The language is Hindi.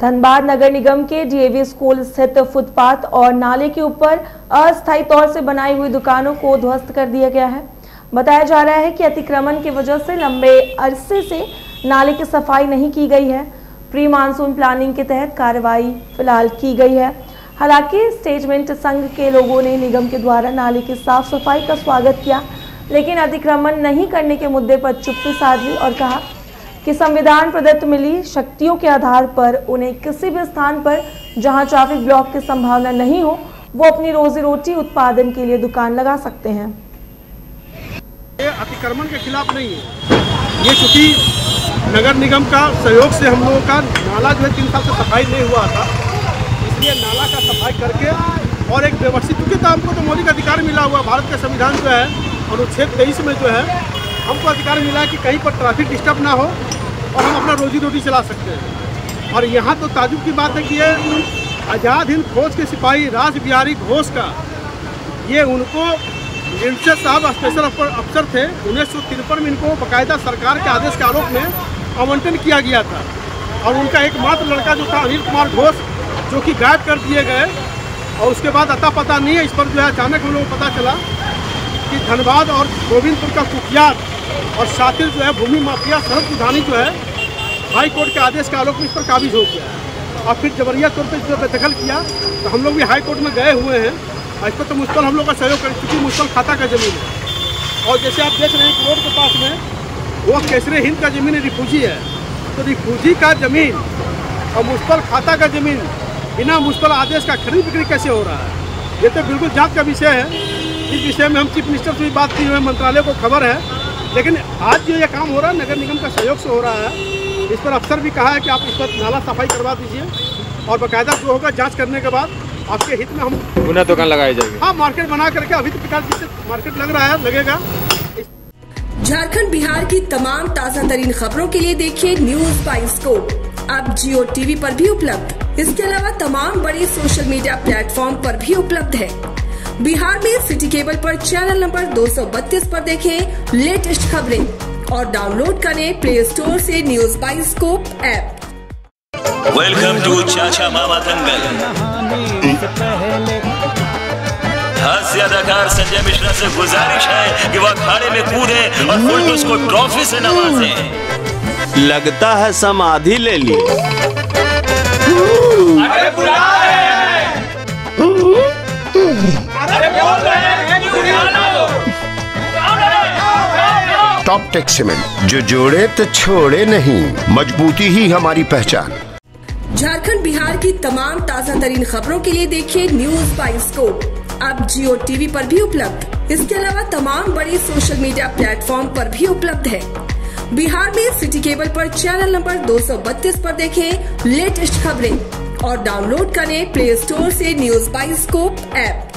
धनबाद नगर निगम के डीएवी स्कूल स्थित फुटपाथ और नाले के ऊपर अस्थायी तौर से बनाई हुई दुकानों को ध्वस्त कर दिया गया है। बताया जा रहा है कि अतिक्रमण की वजह से लंबे अरसे से नाले की सफ़ाई नहीं की गई है। प्री मानसून प्लानिंग के तहत कार्रवाई फ़िलहाल की गई है। हालाँकि स्टेटमेंट संघ के लोगों ने निगम के द्वारा नाले की साफ़ सफ़ाई का स्वागत किया, लेकिन अतिक्रमण नहीं करने के मुद्दे पर चुप्पी साधी और कहा कि संविधान प्रदत्त मिली शक्तियों के आधार पर उन्हें किसी भी स्थान पर जहाँ ट्रैफ़िक ब्लॉक की संभावना नहीं हो, वो अपनी रोजी रोटी उत्पादन के लिए दुकान लगा सकते हैं। ये अतिक्रमण के खिलाफ नहीं है। ये चूँकि नगर निगम का सहयोग से हम लोगों का नाला जो है तीन साल से सफ़ाई नहीं हुआ था, इसलिए नाला का सफ़ाई करके और एक व्यवस्थित, क्योंकि तो हमको तो मौलिक अधिकार मिला हुआ, भारत का संविधान जो है अनुच्छेद तेईस में जो है हमको अधिकार मिला है कि कहीं पर ट्रैफ़िक डिस्टर्ब ना हो और हम अपना रोजी रोटी चला सकते हैं। और यहाँ तो ताजुब की बात है कि ये आज़ाद हिंद फौज के सिपाही राज बिहारी घोष का, ये उनको जिनसे साहब स्पेशल अफसर थे। उन्नीस सौ तिरपन में इनको बाकायदा सरकार के आदेश के आरोप में आवंटन किया गया था। और उनका एकमात्र लड़का जो था अनिल कुमार घोष, जो कि गायब कर दिए गए। और उसके बाद अता पता नहीं है, इस पर जो है अचानक हम लोगों पता चला कि धनबाद और गोविंदपुर का कुख्यात और शातिर जो है भूमि माफिया शरद प्रधानी जो है, हाई कोर्ट के आदेश के आलोक में इस पर काबिज हो गया और फिर जबरिया तौर पर जो बेदखल किया तो हम लोग भी हाई कोर्ट में गए हुए हैं। इस पर तो मुश्किल हम लोग का सहयोग कर चूँकि मुश्किल खाता का ज़मीन है। और जैसे आप देख रहे हैं रोड के पास में, वो केसरे हिंद का ज़मीन रिफूजी है। तो रिफूजी का ज़मीन और मुश्किल खाता का ज़मीन बिना मुश्किल आदेश का खरीद बिक्री कैसे हो रहा है? ये तो बिल्कुल जाँच का विषय है। इस विषय में हम चीफ मिनिस्टर से भी बात की हुई मंत्रालय को खबर है। लेकिन आज जो ये काम हो रहा है नगर निगम का सहयोग से हो रहा है। इस पर अफसर भी कहा है कि आप इस पर नाला सफ़ाई करवा दीजिए और बाकायदा जो होगा जाँच करने के बाद आपके हित में हम पुनः दुकान लगाई जाएगी। हाँ मार्केट बना करके अभी तो फ़िलहाल जिससे मार्केट लग रहा है लगेगा। झारखंड बिहार की तमाम ताज़ा तरीन खबरों के लिए देखिए न्यूज़ बाइस्कोप अब जियो टीवी पर भी उपलब्ध। इसके अलावा तमाम बड़ी सोशल मीडिया प्लेटफॉर्म पर भी उपलब्ध है। बिहार में सिटी केबल पर चैनल नंबर 232 पर देखें लेटेस्ट खबरें और डाउनलोड करें प्ले स्टोर से news bioscope app. Welcome to Chacha Mama Dangal. हास्य अदाकार संजय मिश्रा से गुजारिश है कि वह अखाड़े में कूदे और फुलटूस को ट्रॉफी से नवाजे। लगता है समाधि ले ली। अरे बुला टॉप टेक सीमेंट जो जोड़े तो छोड़े नहीं। मजबूती ही हमारी पहचान। झारखंड बिहार की तमाम ताज़ा तरीन खबरों के लिए देखिए न्यूज़ बाई स्कोप अब जियो टीवी पर भी उपलब्ध। इसके अलावा तमाम बड़ी सोशल मीडिया प्लेटफॉर्म पर भी उपलब्ध है। बिहार में सिटी केबल पर चैनल नंबर 232 पर देखें लेटेस्ट खबरें और डाउनलोड करें प्ले स्टोर से न्यूज़ बाइस्कोप ऐप